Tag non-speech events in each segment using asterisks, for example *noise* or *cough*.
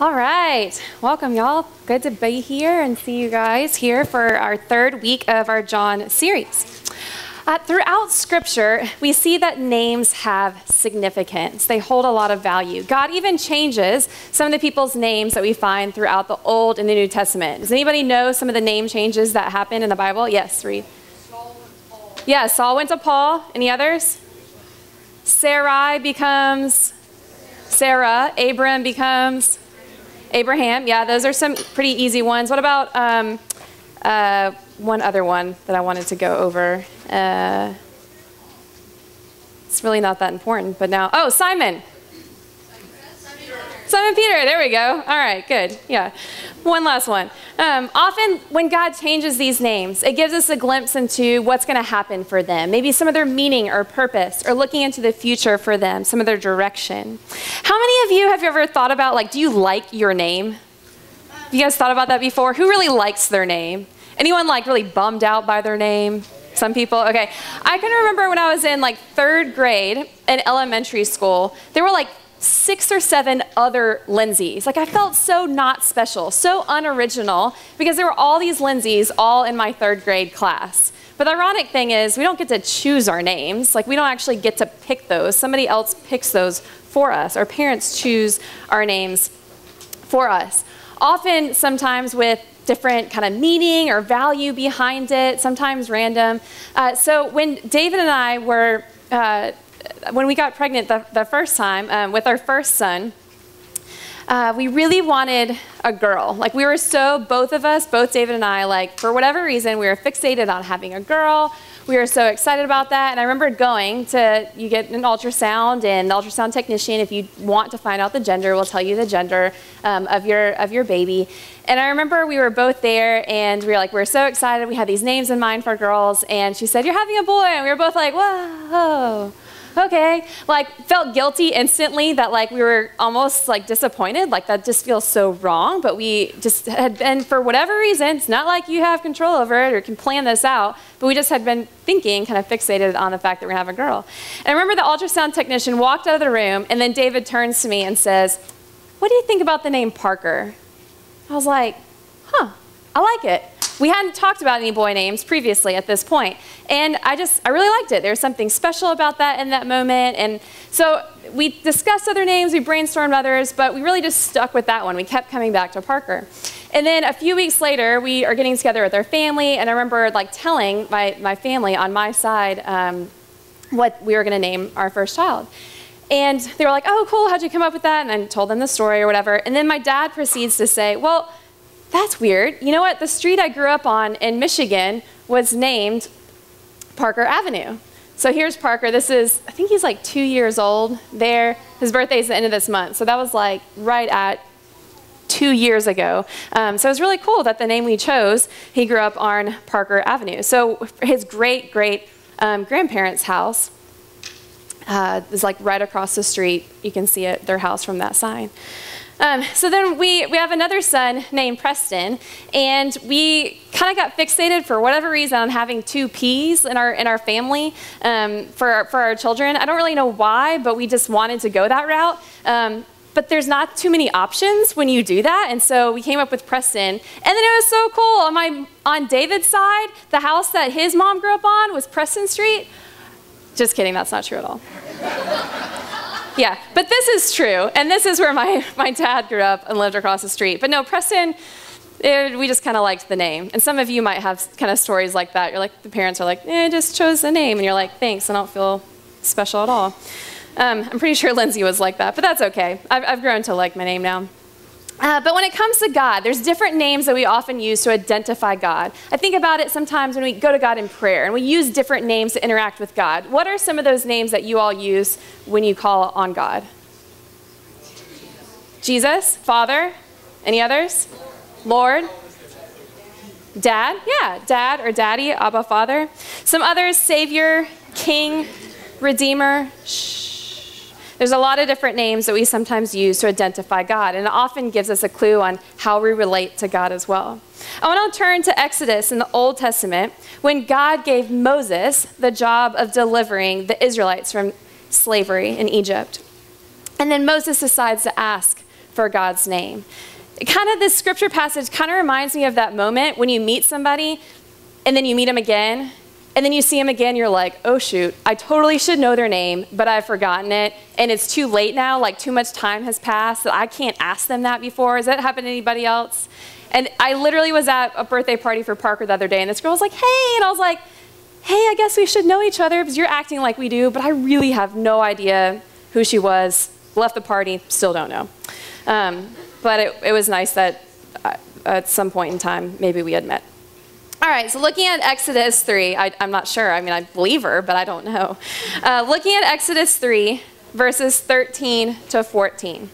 All right. Welcome, y'all. Good to be here and see you guys here for our third week of our John series. Uh, throughout Scripture, we see that names have significance. They hold a lot of value. God even changes some of the people's names that we find throughout the Old and the New Testament. Does anybody know some of the name changes that happen in the Bible? Yes, read. Saul yeah, Saul went to Paul. Any others? Sarai becomes Sarah. Abram becomes Abraham, yeah, those are some pretty easy ones. What about um, uh, one other one that I wanted to go over? Uh, it's really not that important, but now, oh, Simon. Simon Peter, there we go. All right, good. Yeah. One last one. Um, often, when God changes these names, it gives us a glimpse into what's going to happen for them, maybe some of their meaning or purpose, or looking into the future for them, some of their direction. How many of you have you ever thought about, like, do you like your name? Have you guys thought about that before? Who really likes their name? Anyone, like, really bummed out by their name? Some people? Okay. I can remember when I was in, like, third grade in elementary school, there were, like, six or seven other Lindsays. Like I felt so not special, so unoriginal, because there were all these Lindsays all in my third grade class. But the ironic thing is, we don't get to choose our names. Like we don't actually get to pick those. Somebody else picks those for us. Our parents choose our names for us. Often, sometimes with different kind of meaning or value behind it, sometimes random. Uh, so when David and I were uh, when we got pregnant the, the first time um, with our first son, uh, we really wanted a girl. Like we were so, both of us, both David and I, like for whatever reason, we were fixated on having a girl. We were so excited about that. And I remember going to, you get an ultrasound and the ultrasound technician, if you want to find out the gender, will tell you the gender um, of, your, of your baby. And I remember we were both there and we were like, we are so excited. We had these names in mind for girls. And she said, you're having a boy. And we were both like, whoa okay. Like, felt guilty instantly that, like, we were almost, like, disappointed. Like, that just feels so wrong. But we just had been, for whatever reason, it's not like you have control over it or can plan this out, but we just had been thinking, kind of fixated on the fact that we're to have a girl. And I remember the ultrasound technician walked out of the room, and then David turns to me and says, What do you think about the name Parker? I was like, Huh, I like it. We hadn't talked about any boy names previously at this point, and I just, I really liked it. There was something special about that in that moment, and so we discussed other names, we brainstormed others, but we really just stuck with that one. We kept coming back to Parker. And then a few weeks later, we are getting together with our family, and I remember like telling my, my family on my side um, what we were going to name our first child. And they were like, oh, cool, how'd you come up with that? And I told them the story or whatever. And then my dad proceeds to say, well, that's weird. You know what? The street I grew up on in Michigan was named Parker Avenue. So here's Parker. This is, I think he's like two years old there. His birthday is the end of this month. So that was like right at two years ago. Um, so it was really cool that the name we chose, he grew up on Parker Avenue. So his great, great um, grandparents' house uh, is like right across the street. You can see it, their house from that sign. Um, so then we, we have another son named Preston, and we kind of got fixated for whatever reason on having two P's in our, in our family um, for, our, for our children. I don't really know why, but we just wanted to go that route. Um, but there's not too many options when you do that, and so we came up with Preston. And then it was so cool. On, my, on David's side, the house that his mom grew up on was Preston Street. Just kidding, that's not true at all. Yeah, but this is true, and this is where my, *laughs* my dad grew up and lived across the street. But no, Preston, it, we just kind of liked the name. And some of you might have kind of stories like that. You're like, the parents are like, eh, I just chose the name. And you're like, thanks, I don't feel special at all. Um, I'm pretty sure Lindsay was like that, but that's okay. I've, I've grown to like my name now. Uh, but when it comes to God, there's different names that we often use to identify God. I think about it sometimes when we go to God in prayer and we use different names to interact with God. What are some of those names that you all use when you call on God? Jesus, Father, any others? Lord, Dad, yeah, Dad or Daddy, Abba, Father. Some others, Savior, King, Redeemer. Shh there's a lot of different names that we sometimes use to identify God, and it often gives us a clue on how we relate to God as well. I want to turn to Exodus in the Old Testament when God gave Moses the job of delivering the Israelites from slavery in Egypt. And then Moses decides to ask for God's name. Kind of this scripture passage kind of reminds me of that moment when you meet somebody and then you meet them again and then you see them again, you're like, oh shoot, I totally should know their name, but I've forgotten it. And it's too late now, like too much time has passed that I can't ask them that before. Has that happened to anybody else? And I literally was at a birthday party for Parker the other day, and this girl was like, hey, and I was like, hey, I guess we should know each other because you're acting like we do, but I really have no idea who she was. Left the party, still don't know. Um, but it, it was nice that uh, at some point in time, maybe we had met. All right, so looking at Exodus 3, I, am not sure. I mean, I believe her, but I don't know. Uh, looking at Exodus 3, verses 13 to 14.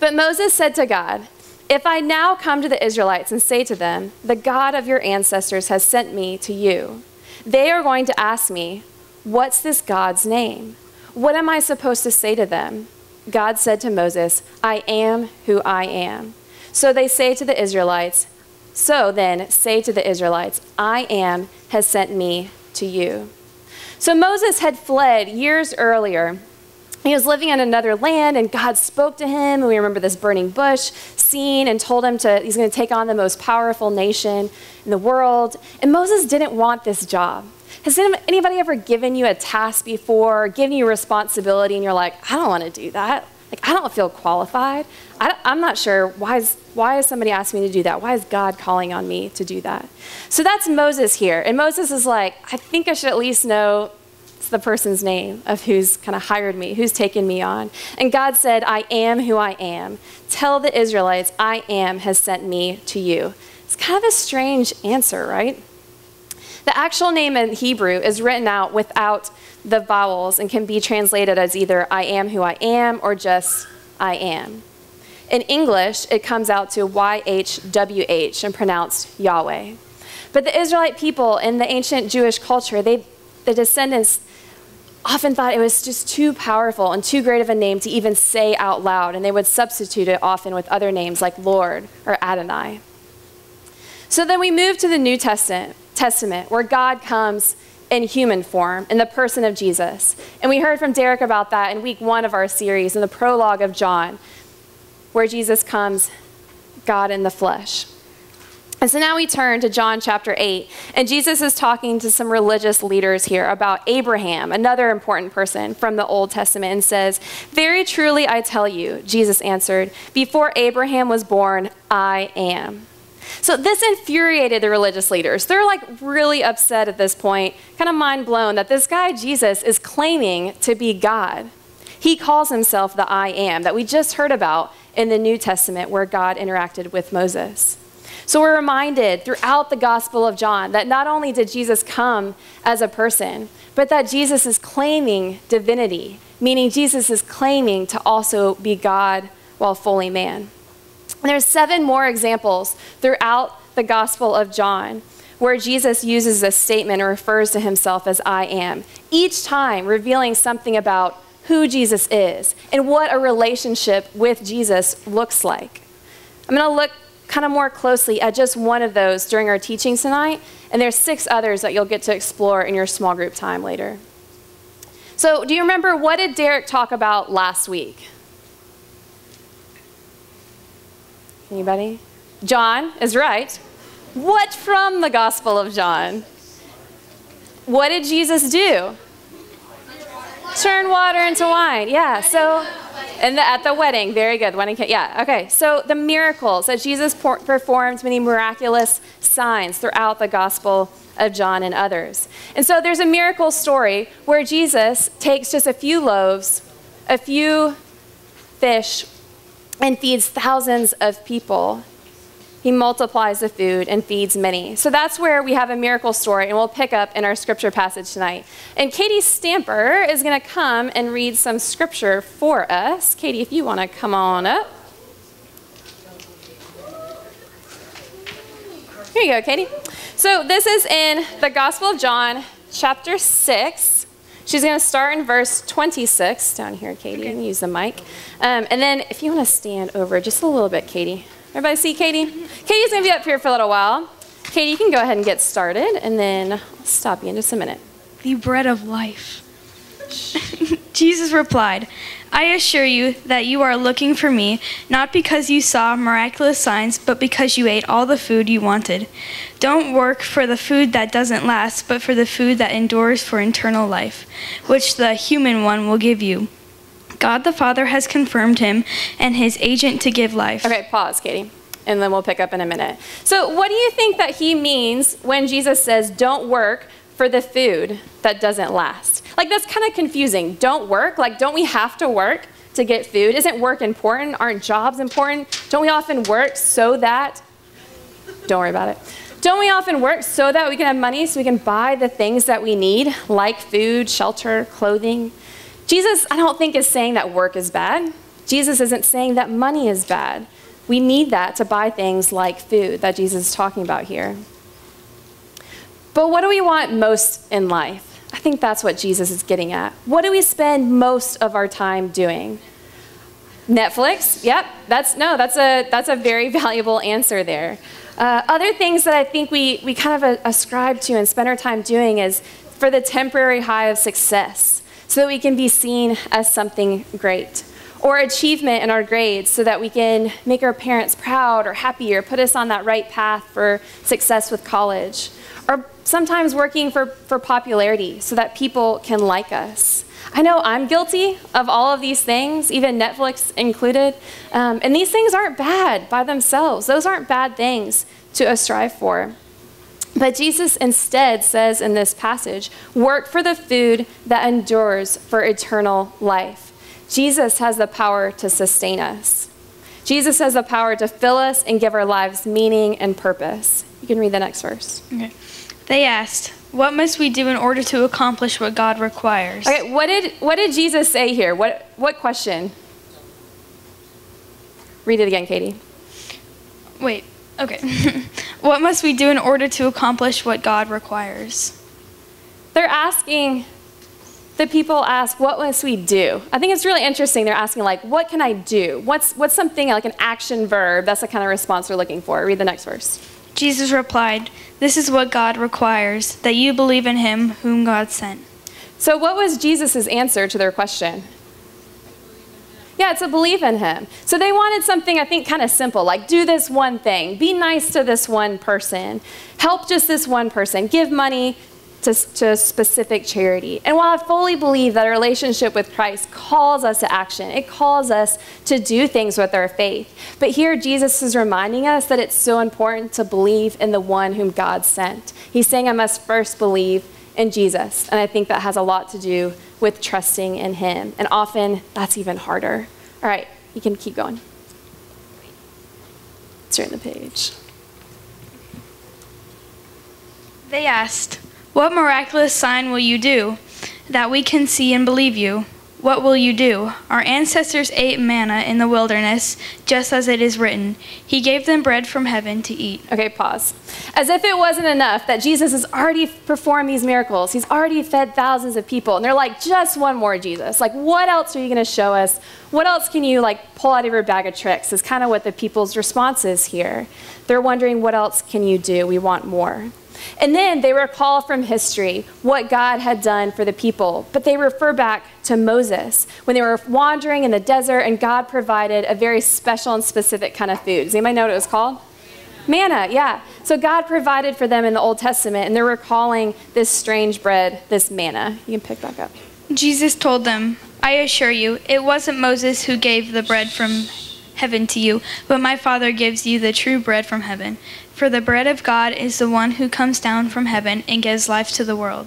But Moses said to God, If I now come to the Israelites and say to them, The God of your ancestors has sent me to you, they are going to ask me, What's this God's name? What am I supposed to say to them? God said to Moses, I am who I am. So they say to the Israelites, So then say to the Israelites, I am has sent me to you. So Moses had fled years earlier. He was living in another land, and God spoke to him. And we remember this burning bush scene and told him to, he's going to take on the most powerful nation in the world. And Moses didn't want this job. Has anybody ever given you a task before, given you responsibility, and you're like, I don't want to do that? Like, I don't feel qualified. I, am not sure why is, why is somebody asking me to do that? Why is God calling on me to do that? So that's Moses here. And Moses is like, I think I should at least know the person's name of who's kind of hired me, who's taken me on. And God said, I am who I am. Tell the Israelites, I am has sent me to you. It's kind of a strange answer, right? The actual name in Hebrew is written out without the vowels and can be translated as either I am who I am or just I am. In English, it comes out to YHWH and pronounced Yahweh. But the Israelite people in the ancient Jewish culture, they, the descendants often thought it was just too powerful and too great of a name to even say out loud, and they would substitute it often with other names like Lord or Adonai. So then we move to the New Testament, Testament, where God comes in human form in the person of Jesus. And we heard from Derek about that in week one of our series, in the prologue of John, where Jesus comes, God in the flesh. And so now we turn to John chapter 8, and Jesus is talking to some religious leaders here about Abraham, another important person from the Old Testament, and says, Very truly I tell you, Jesus answered, before Abraham was born, I am. So this infuriated the religious leaders. They're like really upset at this point, kind of mind blown that this guy, Jesus, is claiming to be God. He calls himself the I am that we just heard about in the New Testament where God interacted with Moses. So we're reminded throughout the Gospel of John that not only did Jesus come as a person, but that Jesus is claiming divinity, meaning Jesus is claiming to also be God while fully man. And There's seven more examples throughout the Gospel of John where Jesus uses this statement and refers to himself as I am, each time revealing something about who Jesus is and what a relationship with Jesus looks like. I'm going to look kind of more closely at just one of those during our teaching tonight, and there's six others that you'll get to explore in your small group time later. So, do you remember what did Derek talk about last week? Anybody? John is right. What from the Gospel of John? What did Jesus do? Turn water into wine. Yeah, so and the, at the wedding, very good. Wedding, yeah, okay. So the miracles that Jesus performed, many miraculous signs throughout the Gospel of John and others. And so there's a miracle story where Jesus takes just a few loaves, a few fish, and feeds thousands of people. He multiplies the food and feeds many. So that's where we have a miracle story, and we'll pick up in our scripture passage tonight. And Katie Stamper is going to come and read some scripture for us. Katie, if you want to come on up. Here you go, Katie. So this is in the Gospel of John, chapter 6. She's going to start in verse 26 down here, Katie. Okay. use the mic. Um, and then if you want to stand over just a little bit, Katie. Everybody see Katie? Katie's going to be up here for a little while. Katie, you can go ahead and get started, and then I'll stop you in just a minute. The bread of life. *laughs* Jesus replied, I assure you that you are looking for me, not because you saw miraculous signs, but because you ate all the food you wanted. Don't work for the food that doesn't last, but for the food that endures for eternal life, which the human one will give you. God the Father has confirmed him and his agent to give life. Okay, pause, Katie, and then we'll pick up in a minute. So, what do you think that he means when Jesus says, don't work for the food that doesn't last? Like, that's kind of confusing. Don't work? Like, don't we have to work to get food? Isn't work important? Aren't jobs important? Don't we often work so that, don't worry about it. Don't we often work so that we can have money so we can buy the things that we need, like food, shelter, clothing? Jesus, I don't think, is saying that work is bad. Jesus isn't saying that money is bad. We need that to buy things like food that Jesus is talking about here. But what do we want most in life? I think that's what Jesus is getting at. What do we spend most of our time doing? Netflix? Yep, that's no, that's a that's a very *laughs* valuable answer there. Uh, other things that I think we we kind of ascribe to and spend our time doing is for the temporary high of success so that we can be seen as something great. Or achievement in our grades so that we can make our parents proud or happy or put us on that right path for success with college. Or sometimes working for, for popularity so that people can like us. I know I'm guilty of all of these things, even Netflix included. Um, and these things aren't bad by themselves, those aren't bad things to strive for. But Jesus instead says in this passage, work for the food that endures for eternal life. Jesus has the power to sustain us. Jesus has the power to fill us and give our lives meaning and purpose. You can read the next verse. Okay. They asked, What must we do in order to accomplish what God requires? Okay, what did, what did Jesus say here? What, what question? Read it again, Katie. Wait, Okay. *laughs* what must we do in order to accomplish what God requires? They're asking, the people ask, what must we do? I think it's really interesting. They're asking, like, what can I do? What's, what's something like an action verb? That's the kind of response they're looking for. Read the next verse. Jesus replied, This is what God requires, that you believe in him whom God sent. So, what was Jesus' answer to their question? Yeah, it's to believe in him. So they wanted something, I think, kind of simple, like do this one thing, be nice to this one person, help just this one person, give money to, to specific charity. And while I fully believe that a relationship with Christ calls us to action, it calls us to do things with our faith. But here, Jesus is reminding us that it's so important to believe in the one whom God sent. He's saying, I must first believe in Jesus. And I think that has a lot to do with trusting in Him. And often that's even harder. All right, you can keep going. Turn the page. They asked, What miraculous sign will you do that we can see and believe you? What will you do? Our ancestors ate manna in the wilderness, just as it is written. He gave them bread from heaven to eat. Okay, pause. As if it wasn't enough that Jesus has already performed these miracles. He's already fed thousands of people. And they're like, just one more, Jesus. Like, what else are you going to show us? What else can you, like, pull out of your bag of tricks? Is kind of what the people's response is here. They're wondering, what else can you do? We want more. And then they recall from history what God had done for the people, but they refer back to Moses when they were wandering in the desert and God provided a very special and specific kind of food. Does anybody know what it was called? Manna, yeah. So God provided for them in the Old Testament, and they're recalling this strange bread, this manna. You can pick back up. Jesus told them, I assure you, it wasn't Moses who gave the bread from heaven to you, but my Father gives you the true bread from heaven. For the bread of God is the one who comes down from heaven and gives life to the world.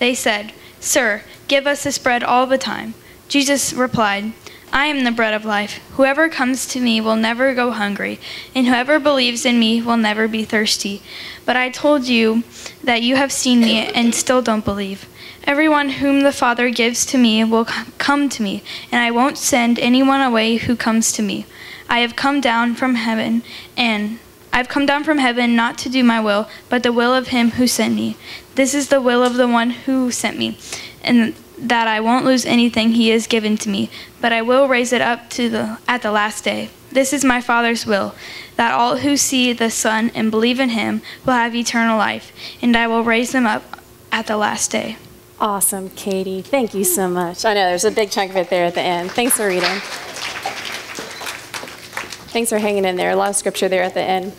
They said, Sir, give us this bread all the time. Jesus replied, I am the bread of life. Whoever comes to me will never go hungry, and whoever believes in me will never be thirsty. But I told you that you have seen me and still don't believe. Everyone whom the Father gives to me will come to me, and I won't send anyone away who comes to me. I have come down from heaven, and I've come down from heaven not to do my will, but the will of him who sent me. This is the will of the one who sent me, and that I won't lose anything he has given to me, but I will raise it up to the at the last day. This is my Father's will, that all who see the Son and believe in him will have eternal life, and I will raise them up at the last day. Awesome, Katie. Thank you so much. I know there's a big chunk of it there at the end. Thanks for reading. Thanks for hanging in there. A lot of scripture there at the end.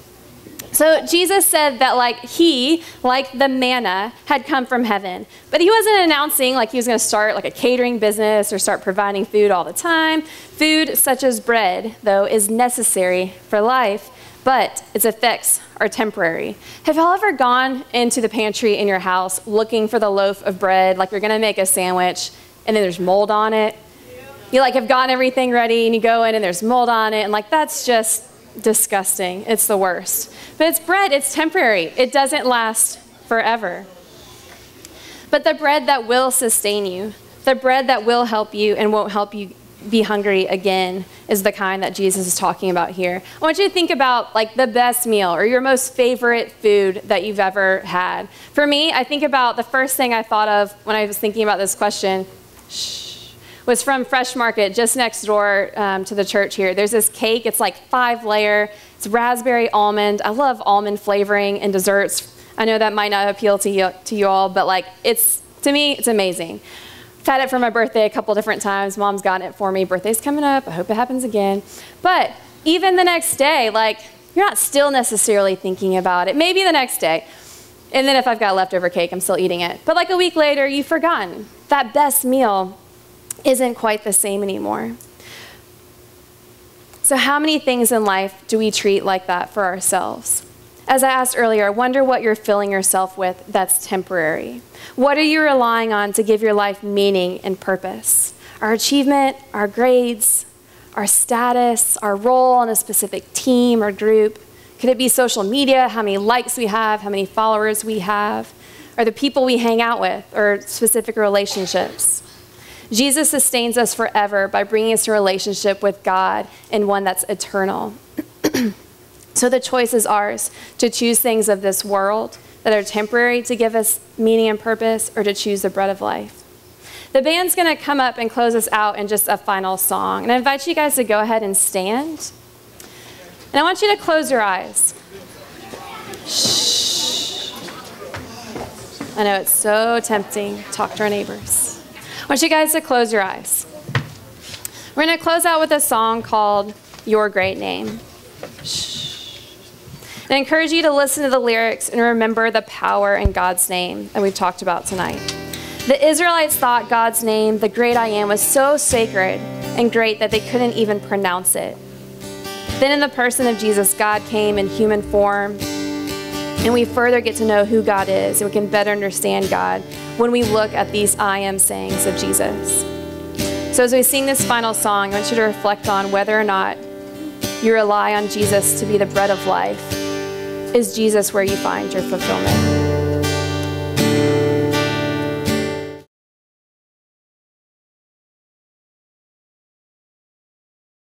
So Jesus said that like he, like the manna, had come from heaven. But he wasn't announcing like he was going to start like a catering business or start providing food all the time. Food such as bread, though, is necessary for life, but its effects are temporary. Have y'all ever gone into the pantry in your house looking for the loaf of bread like you're going to make a sandwich and then there's mold on it? You like have gotten everything ready and you go in and there's mold on it and like that's just disgusting. It's the worst. But it's bread, it's temporary, it doesn't last forever. But the bread that will sustain you, the bread that will help you and won't help you be hungry again is the kind that Jesus is talking about here. I want you to think about like the best meal or your most favorite food that you've ever had. For me, I think about the first thing I thought of when I was thinking about this question. Shh was from Fresh Market, just next door um, to the church here. There's this cake, it's like five layer, it's raspberry almond. I love almond flavoring in desserts. I know that might not appeal to you, to you all, but like it's, to me, it's amazing. I've had it for my birthday a couple different times. Mom's gotten it for me. Birthday's coming up. I hope it happens again. But even the next day, like, you're not still necessarily thinking about it. Maybe the next day. And then if I've got leftover cake, I'm still eating it. But like a week later, you've forgotten that best meal isn't quite the same anymore. So, how many things in life do we treat like that for ourselves? As I asked earlier, I wonder what you're filling yourself with that's temporary. What are you relying on to give your life meaning and purpose? Our achievement, our grades, our status, our role in a specific team or group? Could it be social media, how many likes we have, how many followers we have, or the people we hang out with, or specific relationships? Jesus sustains us forever by bringing us to a relationship with God and one that's eternal. *clears throat* so the choice is ours to choose things of this world that are temporary to give us meaning and purpose, or to choose the bread of life. The band's going to come up and close us out in just a final song. And I invite you guys to go ahead and stand. And I want you to close your eyes. Shh. I know it's so tempting. Talk to our neighbors. Want you guys to close your eyes. We're going to close out with a song called Your Great Name. I encourage you to listen to the lyrics and remember the power in God's name that we've talked about tonight. The Israelites thought God's name, the great I am, was so sacred and great that they couldn't even pronounce it. Then, in the person of Jesus, God came in human form, and we further get to know who God is, and we can better understand God when we look at these I am sayings of Jesus. So, as we sing this final song, I want you to reflect on whether or not you rely on Jesus to be the bread of life. Is Jesus where you find your fulfillment?